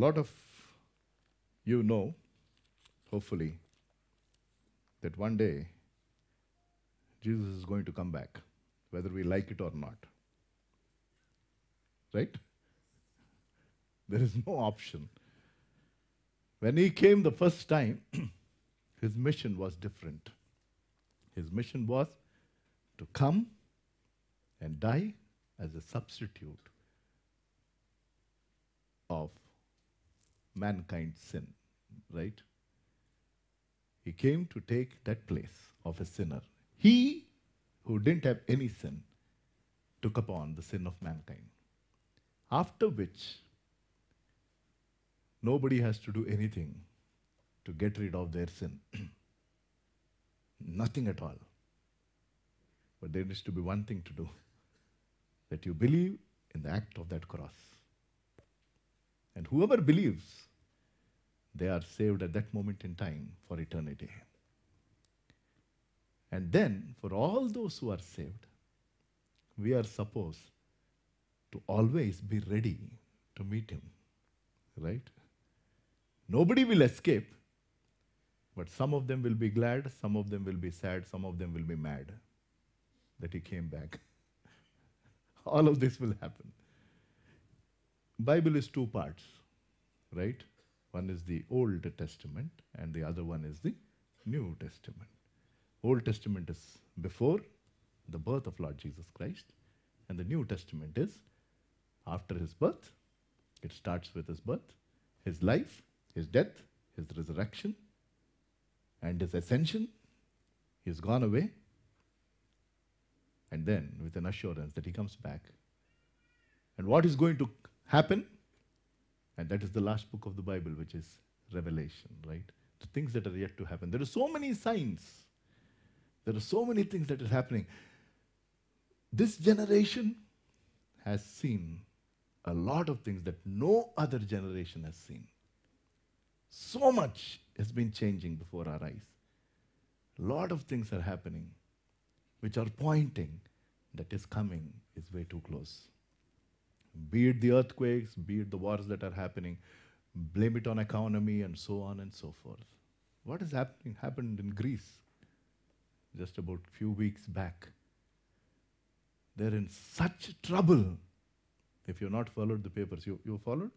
A lot of you know, hopefully, that one day Jesus is going to come back, whether we like it or not. Right? There is no option. When he came the first time, his mission was different. His mission was to come and die as a substitute of mankind's sin, right? He came to take that place of a sinner. He who didn't have any sin took upon the sin of mankind. After which, nobody has to do anything to get rid of their sin. Nothing at all. But there needs to be one thing to do that you believe in the act of that cross. And whoever believes, they are saved at that moment in time for eternity. And then, for all those who are saved, we are supposed to always be ready to meet Him. Right? Nobody will escape, but some of them will be glad, some of them will be sad, some of them will be mad that He came back. all of this will happen. Bible is two parts, right? One is the Old Testament and the other one is the New Testament. Old Testament is before the birth of Lord Jesus Christ, and the New Testament is after his birth. It starts with his birth, his life, his death, his resurrection, and his ascension. He's gone away, and then with an assurance that he comes back. And what is going to happen? And that is the last book of the Bible, which is Revelation, right? The things that are yet to happen. There are so many signs. There are so many things that are happening. This generation has seen a lot of things that no other generation has seen. So much has been changing before our eyes. A lot of things are happening which are pointing that is coming is way too close. Be it the earthquakes, be it the wars that are happening, blame it on economy and so on and so forth. What is happening happened in Greece just about a few weeks back. They're in such trouble. If you've not followed the papers, you, you followed?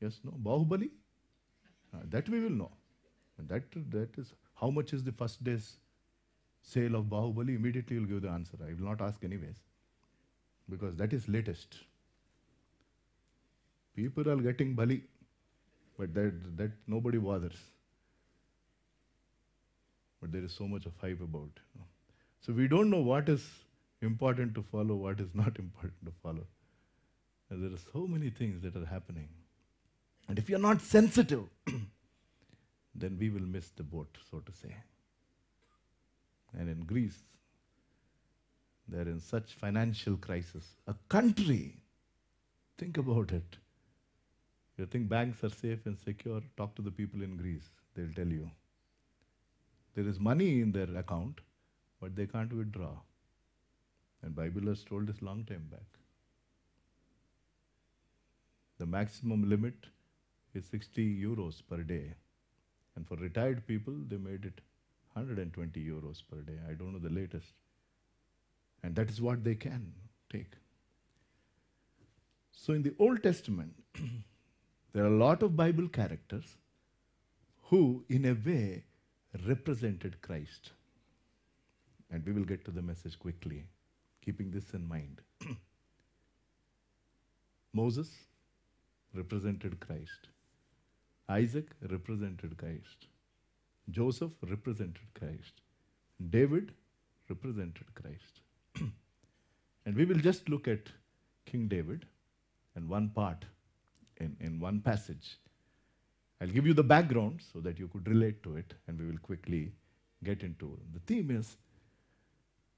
Yes, no? Bahubali? Uh, that we will know. And that, that is, how much is the first day's sale of Bahubali? Immediately you'll give the answer. I will not ask anyways. Because that is latest. People are getting Bali, but that, that nobody bothers. But there is so much of hype about. You know. So we don't know what is important to follow, what is not important to follow. And there are so many things that are happening. And if you're not sensitive, then we will miss the boat, so to say. And in Greece, they're in such financial crisis. A country, think about it. You think banks are safe and secure? Talk to the people in Greece. They'll tell you. There is money in their account, but they can't withdraw. And Bible has told us long time back. The maximum limit is 60 euros per day. And for retired people, they made it 120 euros per day. I don't know the latest. And that is what they can take. So in the Old Testament, there are a lot of Bible characters who, in a way, represented Christ. And we will get to the message quickly, keeping this in mind. Moses represented Christ. Isaac represented Christ. Joseph represented Christ. David represented Christ. and we will just look at King David and one part in, in one passage. I'll give you the background so that you could relate to it, and we will quickly get into it. The theme is,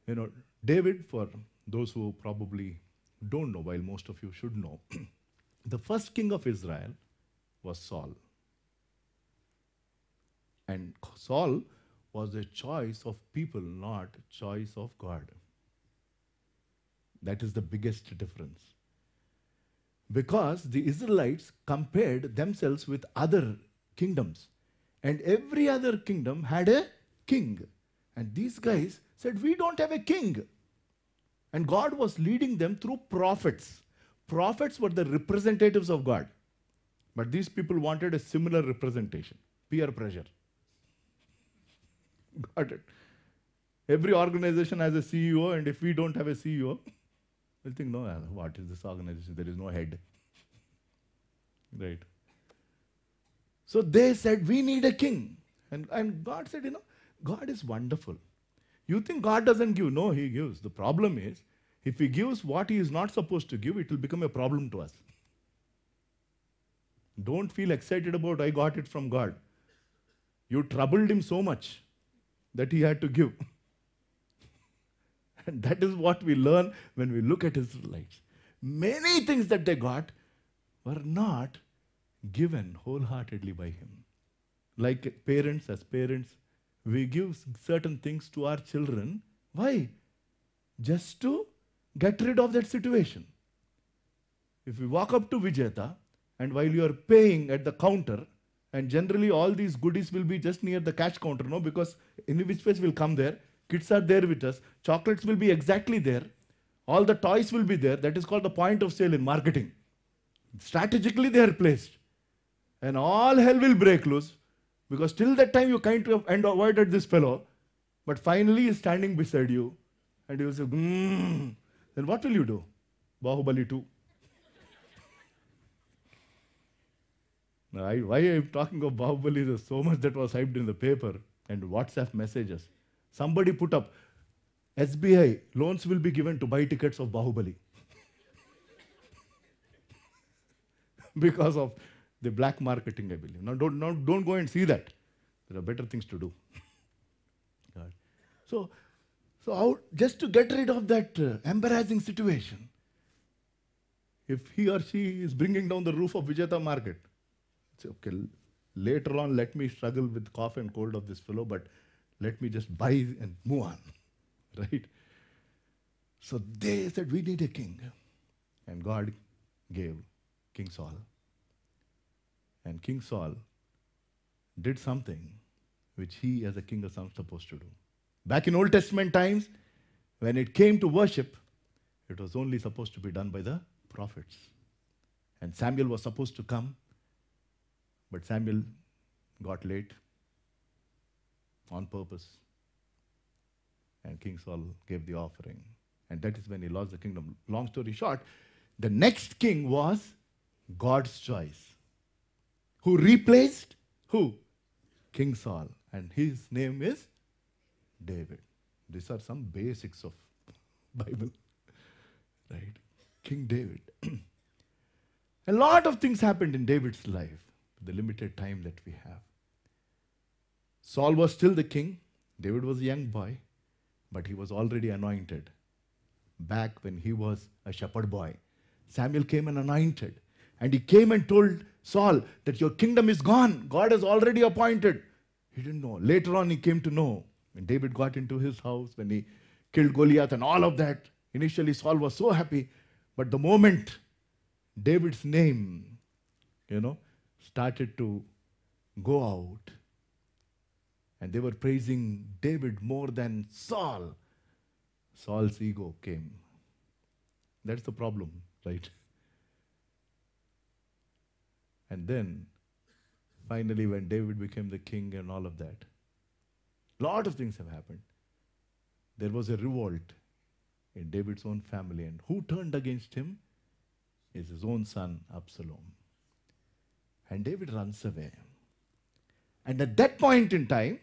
you know, David, for those who probably don't know, while most of you should know, the first king of Israel was Saul. And Saul was a choice of people, not choice of God. That is the biggest difference. Because the Israelites compared themselves with other kingdoms. And every other kingdom had a king. And these guys said, We don't have a king. And God was leading them through prophets. Prophets were the representatives of God. But these people wanted a similar representation peer pressure. Got it. Every organization has a CEO, and if we don't have a CEO, we'll think, no, uh, what is this organization? There is no head. Right. So they said, we need a king. And, and God said, you know, God is wonderful. You think God doesn't give? No, He gives. The problem is, if He gives what He is not supposed to give, it will become a problem to us. Don't feel excited about, I got it from God. You troubled Him so much that He had to give. And that is what we learn when we look at Israelites. Many things that they got were not given wholeheartedly by Him. Like parents, as parents, we give certain things to our children. Why? Just to get rid of that situation. If we walk up to Vijetha and while you are paying at the counter, and generally all these goodies will be just near the cash counter, no? Because in which place will come there, kids are there with us, chocolates will be exactly there, all the toys will be there. That is called the point of sale in marketing. Strategically they are placed. And all hell will break loose because till that time you kind of and avoided this fellow, but finally he's standing beside you and you will say, mm, then what will you do? Bahubali 2. Now, I, why I'm talking of Bahubali, there's so much that was hyped in the paper and WhatsApp messages. Somebody put up, SBI loans will be given to buy tickets of Bahubali. because of the black marketing, I believe. Now, don't, now, don't go and see that. There are better things to do. God. So, so how, just to get rid of that uh, embarrassing situation, if he or she is bringing down the roof of Vijetha market, say, okay, later on, let me struggle with cough and cold of this fellow, but let me just buy and move on. Right? So they said, we need a king. And God gave King Saul. And King Saul did something which he, as a king, was not supposed to do. Back in Old Testament times, when it came to worship, it was only supposed to be done by the prophets. And Samuel was supposed to come, but Samuel got late on purpose. And King Saul gave the offering. And that is when he lost the kingdom. Long story short, the next king was God's choice who replaced who? King Saul. And his name is David. These are some basics of Bible. Right? King David. A lot of things happened in David's life, the limited time that we have. Saul was still the king. David was a young boy, but he was already anointed. Back when he was a shepherd boy, Samuel came and anointed. And he came and told Saul that your kingdom is gone. God has already appointed. He didn't know. Later on, he came to know. When David got into his house, when he killed Goliath and all of that, initially Saul was so happy. But the moment David's name, you know, started to go out, and they were praising David more than Saul, Saul's ego came. That's the problem, right? And then, finally, when David became the king and all of that, a lot of things have happened. There was a revolt in David's own family, and who turned against him is his own son, Absalom. And David runs away. And at that point in time,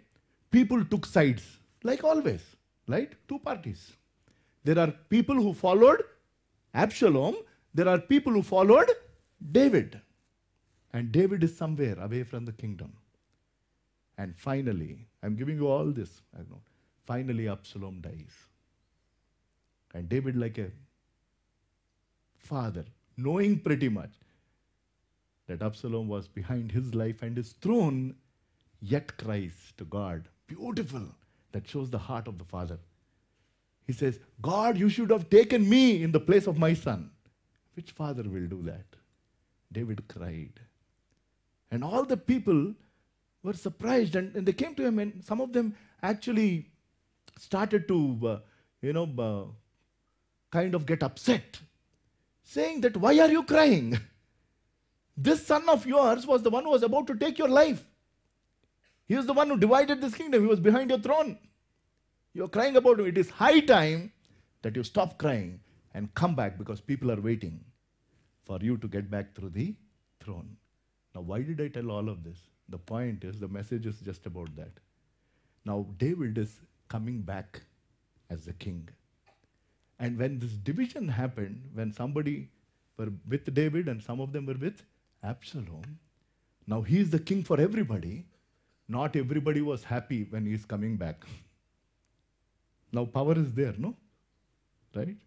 people took sides, like always, right? Two parties. There are people who followed Absalom, there are people who followed David. And David is somewhere away from the kingdom. And finally, I'm giving you all this. I know. Finally, Absalom dies. And David, like a father, knowing pretty much that Absalom was behind his life and his throne, yet cries to God. Beautiful. That shows the heart of the father. He says, God, you should have taken me in the place of my son. Which father will do that? David cried. And all the people were surprised and, and they came to him, and some of them actually started to, uh, you know, uh, kind of get upset, saying that, Why are you crying? This son of yours was the one who was about to take your life. He was the one who divided this kingdom. He was behind your throne. You're crying about him. It is high time that you stop crying and come back because people are waiting for you to get back through the throne. Now, why did I tell all of this? The point is, the message is just about that. Now, David is coming back as the king. And when this division happened, when somebody were with David and some of them were with Absalom, now he is the king for everybody. Not everybody was happy when he is coming back. Now, power is there, no? Right?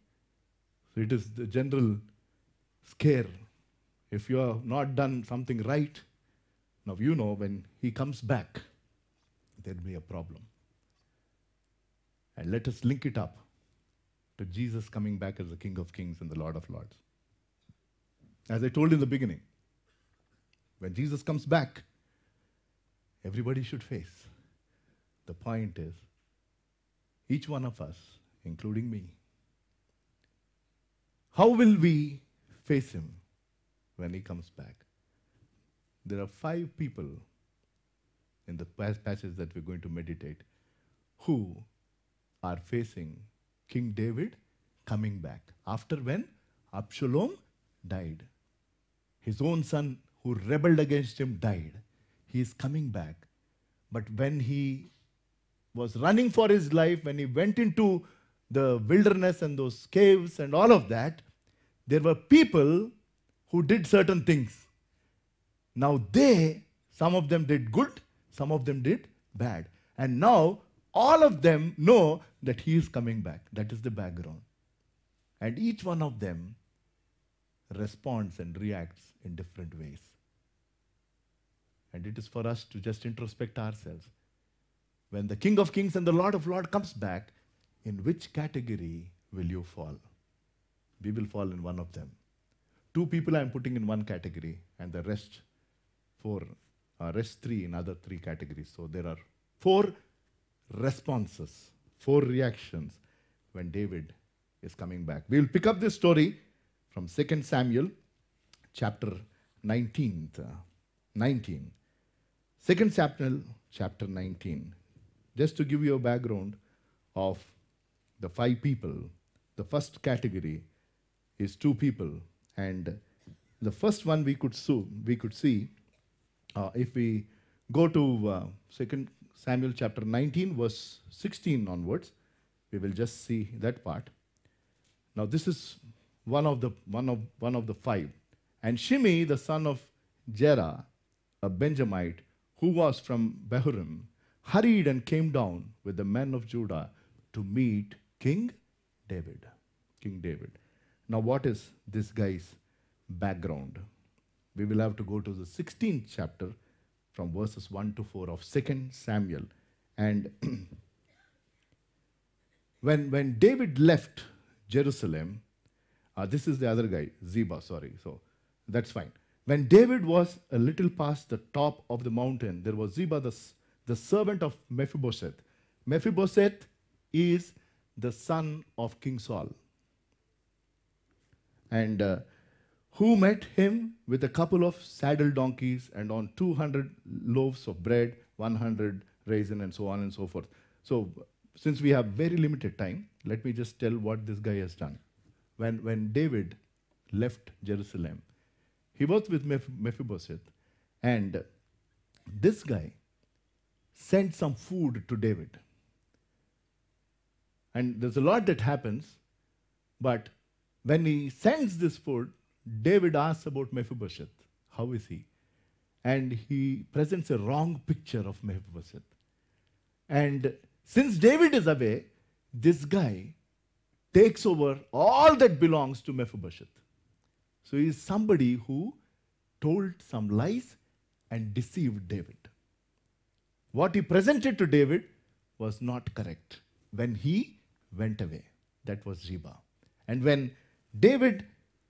So it is the general scare. If you have not done something right, now you know when he comes back, there'll be a problem. And let us link it up to Jesus coming back as the King of Kings and the Lord of Lords. As I told in the beginning, when Jesus comes back, everybody should face. The point is, each one of us, including me, how will we face him when he comes back? There are five people in the passage that we're going to meditate who are facing King David coming back. After when Absalom died. His own son who rebelled against him died. He is coming back. But when he was running for his life, when he went into the wilderness and those caves and all of that, there were people who did certain things. Now they, some of them did good, some of them did bad. And now all of them know that he is coming back. That is the background. And each one of them responds and reacts in different ways. And it is for us to just introspect ourselves. When the King of Kings and the Lord of Lords comes back, in which category will you fall? We will fall in one of them. Two people I am putting in one category, and the rest four, uh, rest three in other three categories. So there are four responses, four reactions when David is coming back. We will pick up this story from 2 Samuel chapter 19. Uh, 19. 2 Samuel chapter 19. Just to give you a background of the five people, the first category is two people. And the first one we could, so, we could see, uh, if we go to uh, 2 Samuel chapter 19, verse 16 onwards, we will just see that part. Now, this is one of the, one of, one of the five. And Shimei, the son of Gera, a Benjamite, who was from Bahurim, hurried and came down with the men of Judah to meet King David. King David. Now, what is this guy's background? We will have to go to the 16th chapter from verses 1 to 4 of 2 Samuel. And when, when David left Jerusalem, uh, this is the other guy, Ziba, sorry. So that's fine. When David was a little past the top of the mountain, there was Ziba, the, the servant of Mephibosheth. Mephibosheth is the son of King Saul. And uh, who met him with a couple of saddle donkeys and on 200 loaves of bread, 100 raisin, and so on and so forth. So, since we have very limited time, let me just tell what this guy has done when, when David left Jerusalem, he was with Mephibosheth, and this guy sent some food to David. And there's a lot that happens, but when he sends this food, David asks about Mephibosheth. How is he? And he presents a wrong picture of Mephibosheth. And since David is away, this guy takes over all that belongs to Mephibosheth. So he is somebody who told some lies and deceived David. What he presented to David was not correct when he went away. That was Ziba. And when David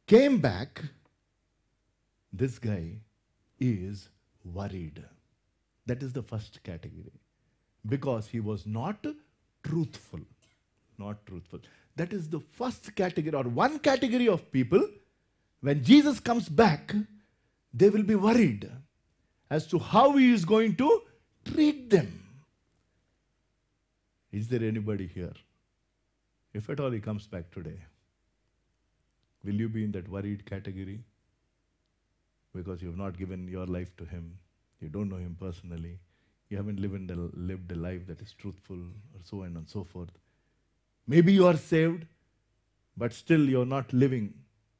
came back, this guy is worried. That is the first category. Because he was not truthful. Not truthful. That is the first category, or one category of people. When Jesus comes back, they will be worried as to how he is going to treat them. Is there anybody here? If at all he comes back today, will you be in that worried category? Because you have not given your life to him, you don't know him personally, you haven't lived a, lived a life that is truthful, or so on and so forth. Maybe you are saved, but still you're not living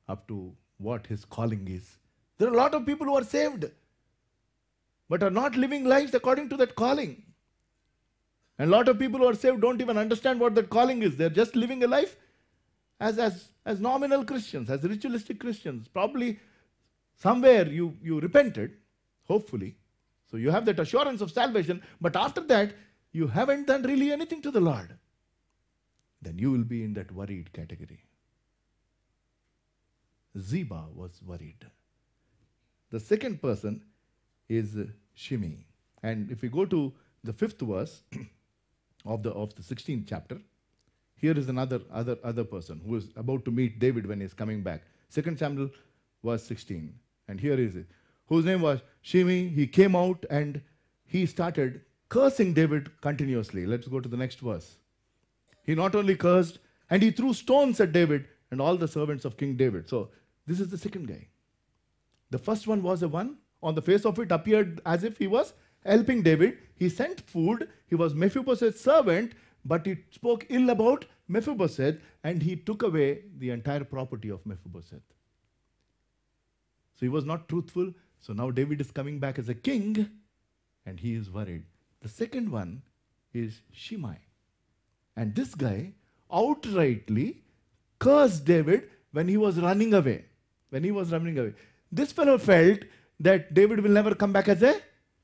up to what his calling is. There are a lot of people who are saved, but are not living lives according to that calling. And a lot of people who are saved don't even understand what that calling is. They're just living a life as, as, as nominal Christians, as ritualistic Christians. Probably somewhere you, you repented, hopefully. So you have that assurance of salvation, but after that, you haven't done really anything to the Lord. Then you will be in that worried category. Ziba was worried. The second person is Shimei. And if we go to the fifth verse of the, of the 16th chapter, here is another other, other person who is about to meet David when he's coming back. Second Samuel verse 16. And here is it. Whose name was Shimei. He came out and he started cursing David continuously. Let's go to the next verse. He not only cursed, and he threw stones at David and all the servants of King David. So this is the second guy. The first one was the one on the face of it appeared as if he was helping David. He sent food. He was Mephibosheth's servant, but he spoke ill about Mephibosheth and he took away the entire property of Mephibosheth. So he was not truthful. So now David is coming back as a king and he is worried. The second one is Shimei. And this guy outrightly cursed David when he was running away. When he was running away. This fellow felt that David will never come back as a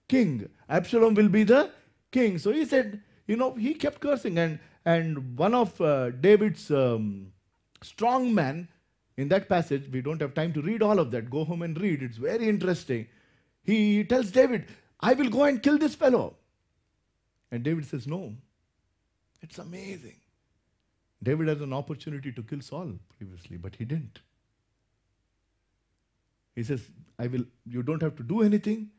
king. Absalom will be the king. So he said, you know, he kept cursing. And, and one of uh, David's um, strong men in that passage, we don't have time to read all of that. Go home and read. It's very interesting. He tells David, I will go and kill this fellow. And David says, No. It's amazing. David has an opportunity to kill Saul previously, but he didn't. He says, I will, you don't have to do anything.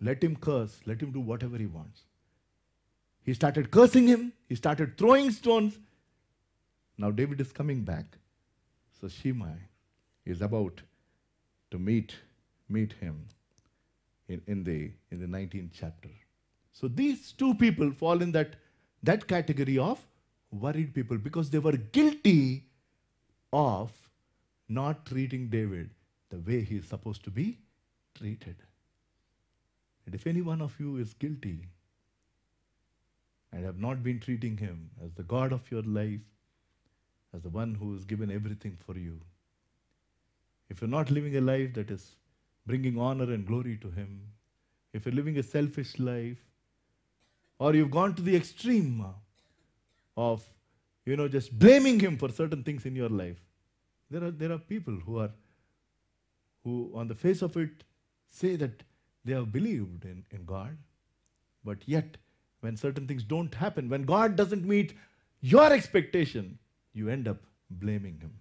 Let him curse. Let him do whatever he wants. He started cursing him. He started throwing stones. Now David is coming back. So Shimei is about to meet, meet him in, in, the, in the 19th chapter. So these two people fall in that, that category of worried people because they were guilty of not treating David the way he is supposed to be treated. And if any one of you is guilty and have not been treating him as the God of your life, as the one who has given everything for you, if you're not living a life that is bringing honor and glory to him, if you're living a selfish life, or you've gone to the extreme of, you know, just blaming him for certain things in your life, there are, there are people who are who, on the face of it, say that they have believed in, in God, but yet, when certain things don't happen, when God doesn't meet your expectation, you end up blaming Him.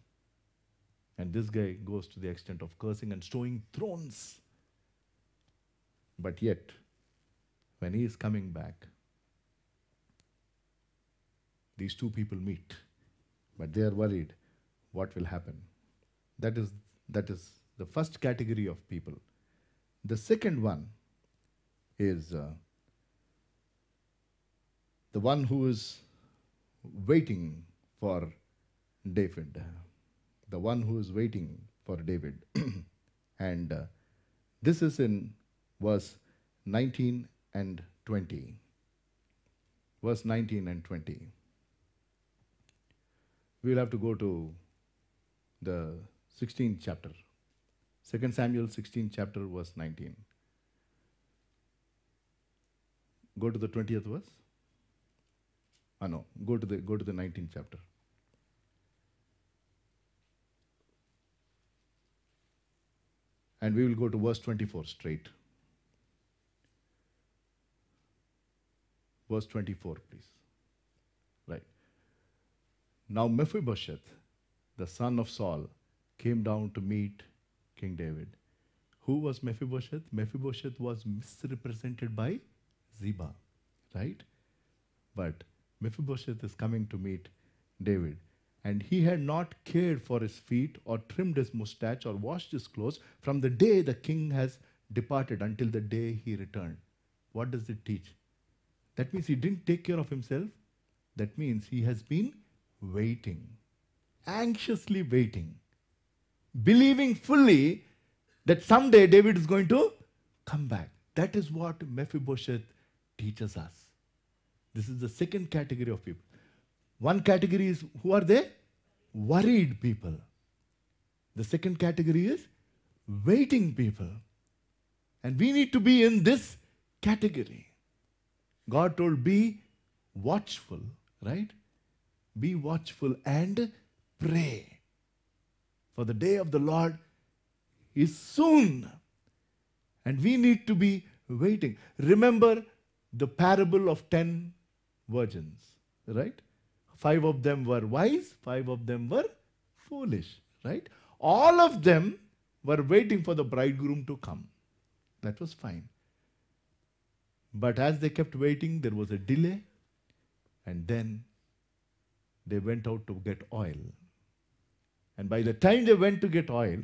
And this guy goes to the extent of cursing and throwing thrones. But yet, when he is coming back, these two people meet, but they are worried what will happen. That is, that is the first category of people. The second one is uh, the one who is waiting for David, the one who is waiting for David. and uh, this is in verse 19 and 20. Verse 19 and 20. We'll have to go to the 16th chapter. 2 Samuel 16 chapter verse 19. Go to the 20th verse. Ah no, go to the go to the 19th chapter. And we will go to verse 24 straight. Verse 24, please. Now Mephibosheth, the son of Saul, came down to meet King David. Who was Mephibosheth? Mephibosheth was misrepresented by Ziba, right? But Mephibosheth is coming to meet David. And he had not cared for his feet, or trimmed his mustache, or washed his clothes from the day the king has departed until the day he returned. What does it teach? That means he didn't take care of himself. That means he has been waiting, anxiously waiting, believing fully that someday David is going to come back. That is what Mephibosheth teaches us. This is the second category of people. One category is who are they? Worried people. The second category is waiting people. And we need to be in this category. God told, be watchful, right? Be watchful and pray. For the day of the Lord is soon. And we need to be waiting. Remember the parable of 10 virgins, right? Five of them were wise, five of them were foolish, right? All of them were waiting for the bridegroom to come. That was fine. But as they kept waiting, there was a delay, and then they went out to get oil. And by the time they went to get oil,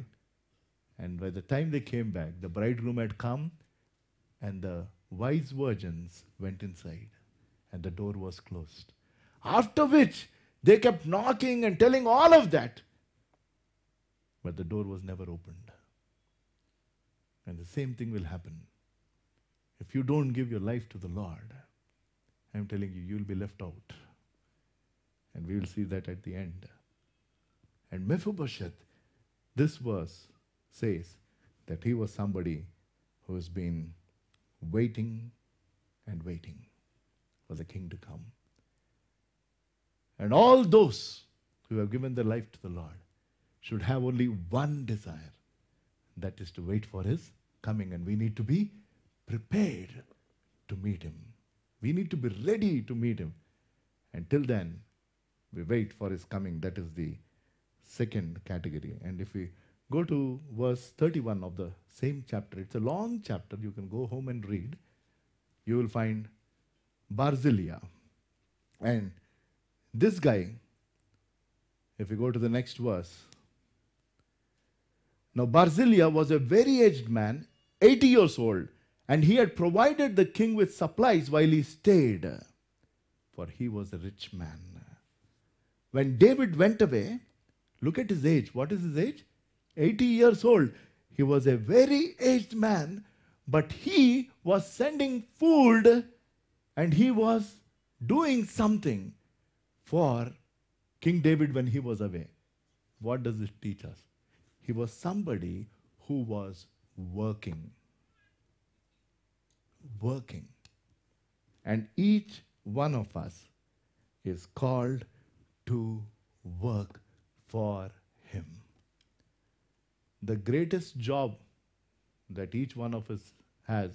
and by the time they came back, the bridegroom had come, and the wise virgins went inside, and the door was closed. After which, they kept knocking and telling all of that, but the door was never opened. And the same thing will happen. If you don't give your life to the Lord, I'm telling you, you'll be left out. And we will see that at the end. And Mephibosheth, this verse says that he was somebody who has been waiting and waiting for the king to come. And all those who have given their life to the Lord should have only one desire that is to wait for his coming. And we need to be prepared to meet him. We need to be ready to meet him. Until then, we wait for his coming. That is the second category. And if we go to verse 31 of the same chapter, it's a long chapter. You can go home and read. You will find Barzillai. And this guy, if we go to the next verse, now Barzillai was a very aged man, 80 years old, and he had provided the king with supplies while he stayed, for he was a rich man. When David went away, look at his age. What is his age? 80 years old. He was a very aged man, but he was sending food and he was doing something for King David when he was away. What does it teach us? He was somebody who was working. Working. And each one of us is called to work for Him. The greatest job that each one of us has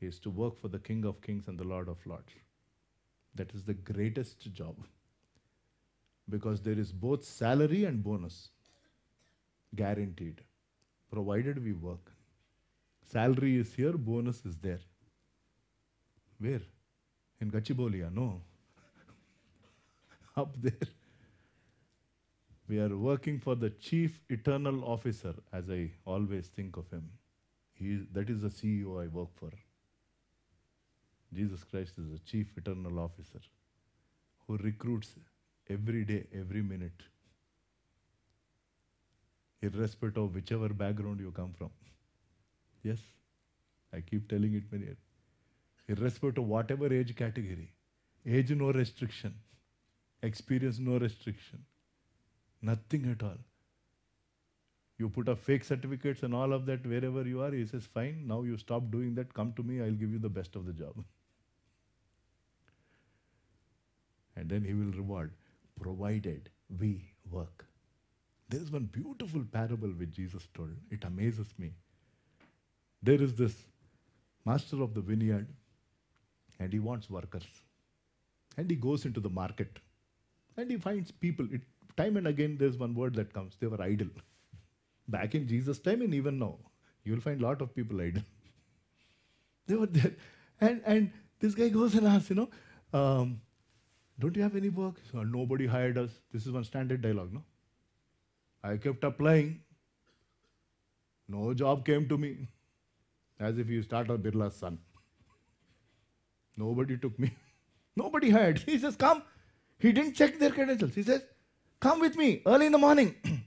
is to work for the King of Kings and the Lord of Lords. That is the greatest job because there is both salary and bonus guaranteed, provided we work. Salary is here, bonus is there. Where? In Gachibowli? No. Up there. We are working for the chief eternal officer, as I always think of him. He, that is the CEO I work for. Jesus Christ is the chief eternal officer who recruits every day, every minute, irrespective of whichever background you come from. Yes, I keep telling it many years. Irrespective of whatever age category, age no restriction, experience no restriction, nothing at all. You put up fake certificates and all of that wherever you are. He says, fine, now you stop doing that, come to me, I'll give you the best of the job. and then he will reward, provided we work. There is one beautiful parable which Jesus told. It amazes me. there is this master of the vineyard and he wants workers. And he goes into the market and he finds people. It, time and again, there's one word that comes they were idle. Back in Jesus' time, and even now, you'll find a lot of people idle. they were there. And, and this guy goes and asks, you know, um, don't you have any work? So, nobody hired us. This is one standard dialogue, no? I kept applying. No job came to me. As if you start a Birla's son. Nobody took me. Nobody hired. He says, Come. He didn't check their credentials. He says, Come with me early in the morning.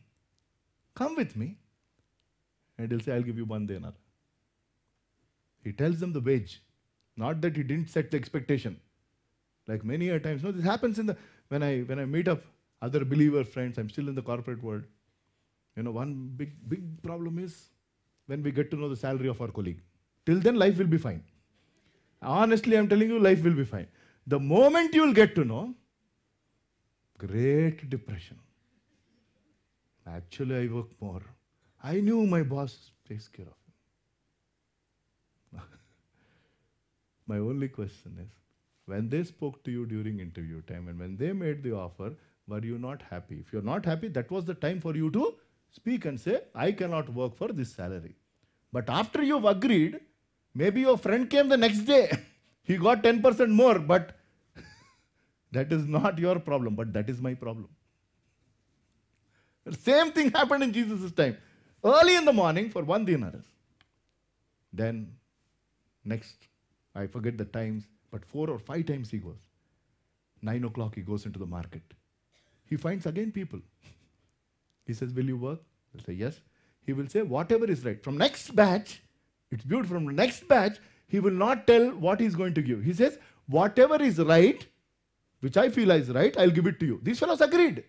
Come with me. And he'll say, I'll give you one dinar. He tells them the wage. Not that he didn't set the expectation. Like many a times. No, this happens in the when I when I meet up other believer friends, I'm still in the corporate world. You know, one big big problem is when we get to know the salary of our colleague. Till then, life will be fine. Honestly, I'm telling you, life will be fine. The moment you'll get to know, great depression. Actually, I work more. I knew my boss takes care of him. my only question is when they spoke to you during interview time and when they made the offer, were you not happy? If you're not happy, that was the time for you to speak and say, I cannot work for this salary. But after you've agreed, maybe your friend came the next day. he got 10% more, but that is not your problem, but that is my problem. The same thing happened in Jesus' time. Early in the morning for one dinar. Then, next, I forget the times, but four or five times he goes. Nine o'clock he goes into the market. He finds again people. He says, Will you work? They'll say, Yes. He will say, Whatever is right. From next batch, it's beautiful. From next batch, he will not tell what he's going to give. He says, Whatever is right, which I feel is right, I'll give it to you. These fellows agreed.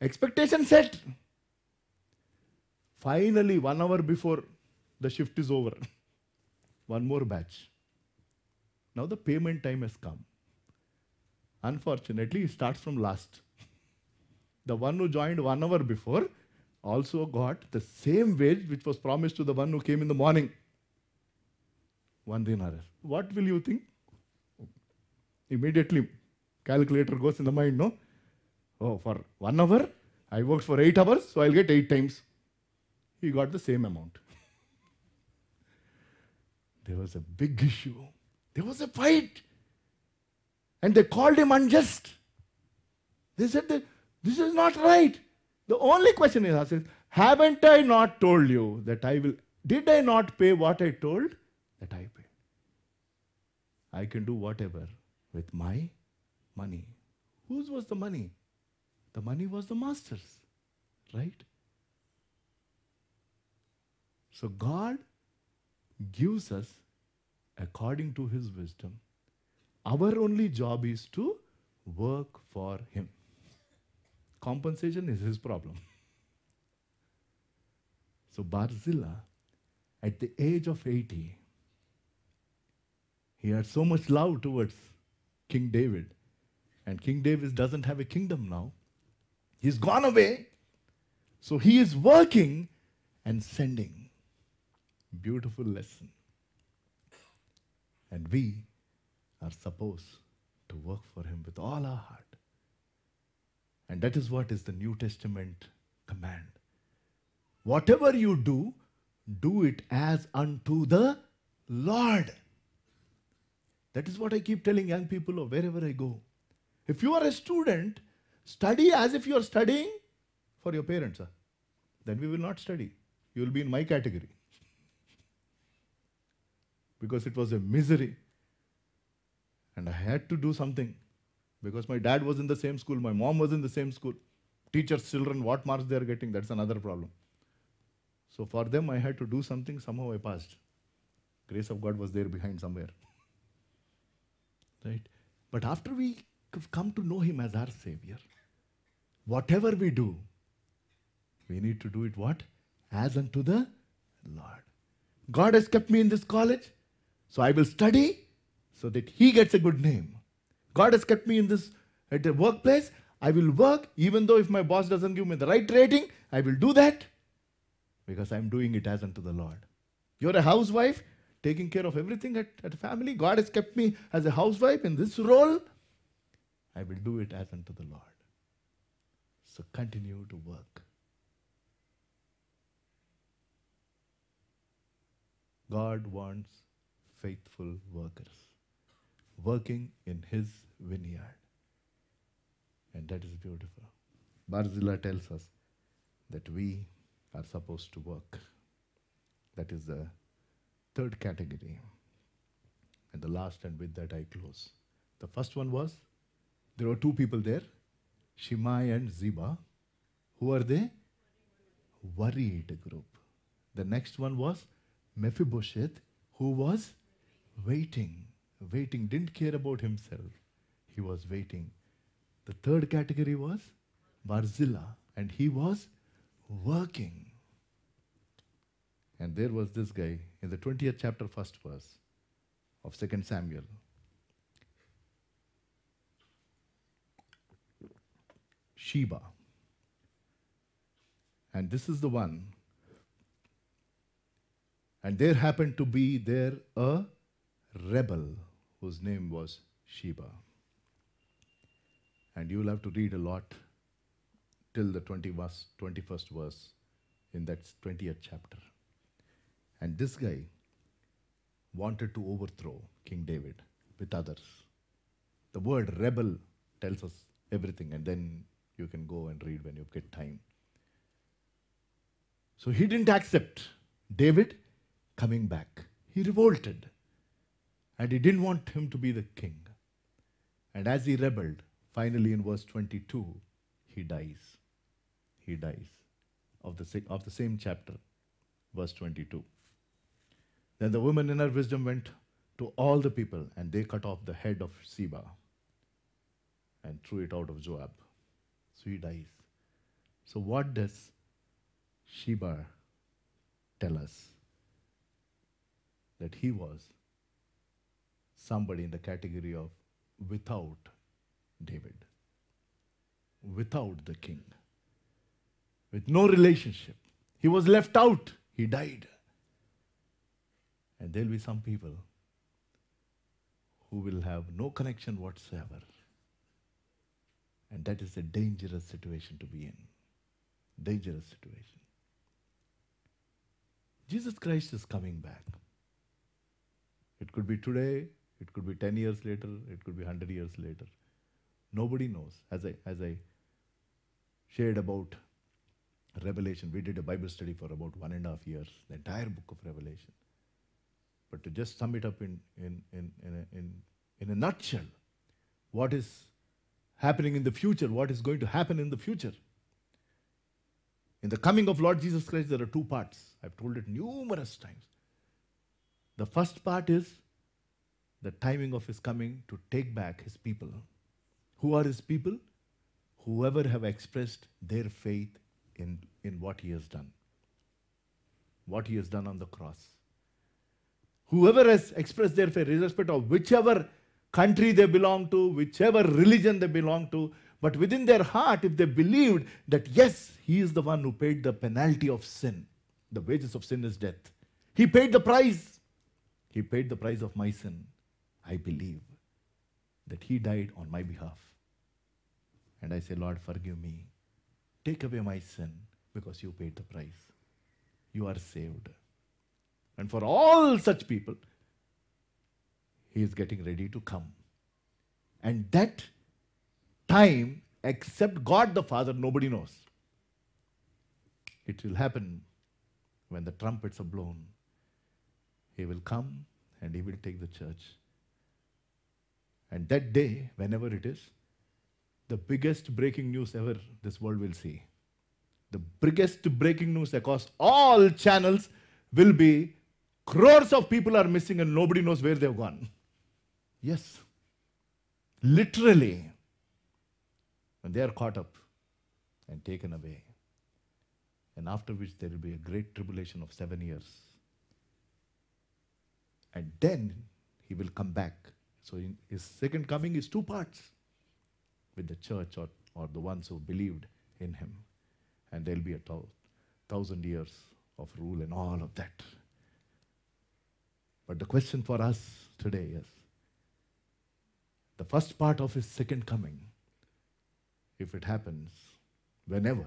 Expectation set. Finally, one hour before the shift is over, one more batch. Now the payment time has come. Unfortunately, it starts from last. The one who joined one hour before also got the same wage which was promised to the one who came in the morning. One dinar. What will you think? Immediately, calculator goes in the mind, no? Oh, for one hour, I worked for eight hours, so I'll get eight times. He got the same amount. there was a big issue. There was a fight. And they called him unjust. They said that this is not right. The only question is asked is, haven't I not told you that I will, did I not pay what I told that I paid? I can do whatever with my money. Whose was the money? The money was the master's, right? So God gives us according to his wisdom. Our only job is to work for him. Compensation is his problem. So Barzillai, at the age of 80, he had so much love towards King David. And King David doesn't have a kingdom now. He's gone away. So he is working and sending. Beautiful lesson. And we are supposed to work for him with all our heart. And that is what is the New Testament command. Whatever you do, do it as unto the Lord. That is what I keep telling young people or wherever I go. If you are a student, study as if you are studying for your parents. Huh? Then we will not study. You will be in my category. because it was a misery. And I had to do something. Because my dad was in the same school, my mom was in the same school. Teachers, children, what marks they are getting, that's another problem. So for them, I had to do something, somehow I passed. Grace of God was there behind somewhere. Right? But after we come to know Him as our Savior, whatever we do, we need to do it what? As unto the Lord. God has kept me in this college, so I will study so that He gets a good name. God has kept me in this at the workplace. I will work, even though if my boss doesn't give me the right rating, I will do that because I'm doing it as unto the Lord. You're a housewife, taking care of everything at, at family. God has kept me as a housewife in this role. I will do it as unto the Lord. So continue to work. God wants faithful workers working in His vineyard. And that is beautiful. Barzillai tells us that we are supposed to work. That is the third category. And the last, and with that I close. The first one was there were two people there, Shimei and Ziba. Who are they? Worried group. The next one was Mephibosheth, who was waiting, waiting, didn't care about himself. He was waiting. The third category was Barzillai, and he was working. And there was this guy in the 20th chapter, first verse of 2 Samuel. Sheba. And this is the one. And there happened to be there a rebel whose name was Sheba. And you will have to read a lot till the 20 verse, 21st verse in that 20th chapter. And this guy wanted to overthrow King David with others. The word rebel tells us everything, and then you can go and read when you get time. So he didn't accept David coming back. He revolted. And he didn't want him to be the king. And as he rebelled, finally in verse 22, he dies. He dies. Of the, of the same chapter, verse 22. Then the woman in her wisdom went to all the people, and they cut off the head of Sheba and threw it out of Joab. So he dies. So, what does Sheba tell us? That he was somebody in the category of without David, without the king, with no relationship. He was left out. He died. And there'll be some people who will have no connection whatsoever. And that is a dangerous situation to be in. Dangerous situation. Jesus Christ is coming back. It could be today, it could be 10 years later, it could be 100 years later. Nobody knows. As I, as I shared about Revelation, we did a Bible study for about one and a half years, the entire book of Revelation. But to just sum it up in, in, in, in, a, in, in a nutshell, what is happening in the future, what is going to happen in the future. In the coming of Lord Jesus Christ, there are two parts. I've told it numerous times. The first part is the timing of his coming to take back his people. Who are his people? Whoever have expressed their faith in, in what he has done, what he has done on the cross. Whoever has expressed their faith, irrespective of whichever country they belong to, whichever religion they belong to, but within their heart, if they believed that yes, he is the one who paid the penalty of sin, the wages of sin is death. He paid the price. He paid the price of my sin. I believe that he died on my behalf. And I say, Lord, forgive me. Take away my sin because you paid the price. You are saved. And for all such people, he is getting ready to come. And that time, except God the Father, nobody knows. It will happen when the trumpets are blown. He will come and he will take the church. And that day, whenever it is, the biggest breaking news ever this world will see. The biggest breaking news across all channels will be crores of people are missing and nobody knows where they've gone. Yes. Literally. And they are caught up and taken away. And after which there will be a great tribulation of seven years. And then he will come back. So his second coming is two parts with the church or, or the ones who believed in him. And there'll be a thousand years of rule and all of that. But the question for us today is the first part of his second coming, if it happens, whenever,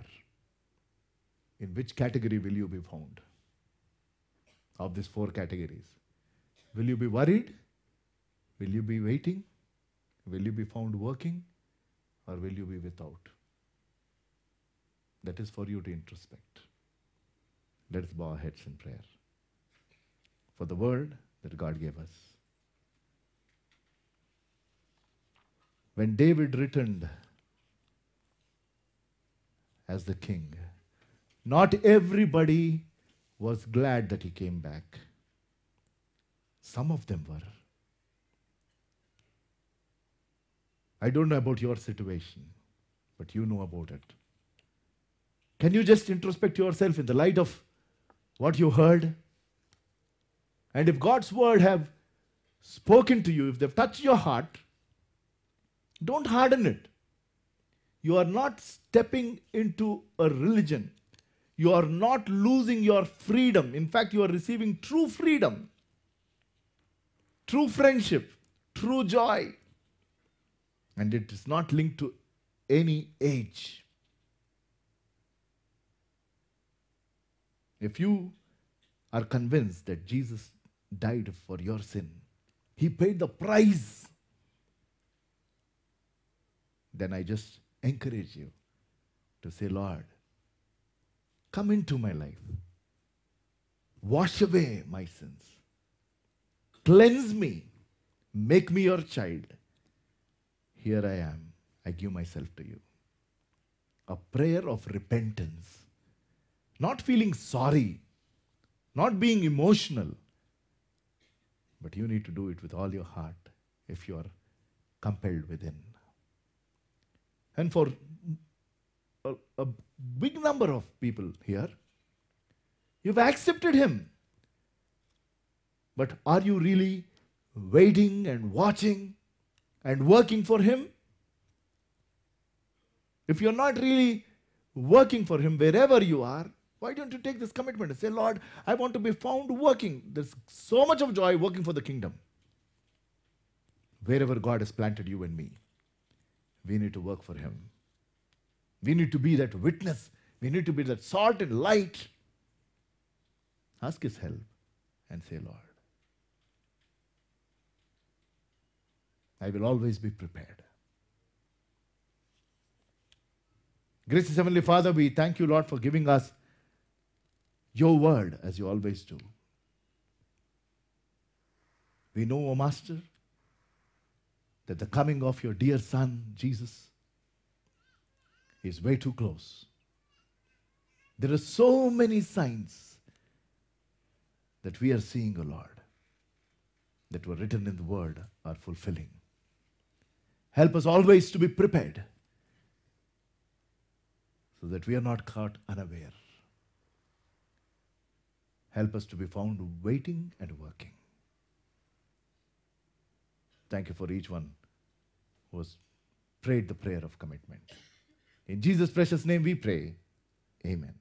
in which category will you be found? Of these four categories. Will you be worried? Will you be waiting? Will you be found working? Or will you be without? That is for you to introspect. Let us bow our heads in prayer. For the word that God gave us. When David returned as the king, not everybody was glad that he came back. Some of them were. I don't know about your situation, but you know about it. Can you just introspect yourself in the light of what you heard? And if God's word have spoken to you, if they've touched your heart, don't harden it. You are not stepping into a religion. You are not losing your freedom. In fact, you are receiving true freedom, true friendship, true joy. And it is not linked to any age. If you are convinced that Jesus died for your sin, He paid the price, then I just encourage you to say, Lord, come into my life, wash away my sins, cleanse me, make me your child. Here I am, I give myself to you. A prayer of repentance. Not feeling sorry, not being emotional, but you need to do it with all your heart if you are compelled within. And for a, a big number of people here, you've accepted Him. But are you really waiting and watching and working for Him? If you're not really working for Him wherever you are, why don't you take this commitment and say, Lord, I want to be found working? There's so much of joy working for the kingdom. Wherever God has planted you and me, we need to work for Him. We need to be that witness. We need to be that salt and light. Ask His help and say, Lord, I will always be prepared. Gracious Heavenly Father, we thank you, Lord, for giving us your word as you always do. We know, O Master, that the coming of your dear Son, Jesus, is way too close. There are so many signs that we are seeing, O Lord, that were written in the Word are fulfilling. Help us always to be prepared so that we are not caught unaware. Help us to be found waiting and working. Thank you for each one who has prayed the prayer of commitment. In Jesus' precious name we pray. Amen.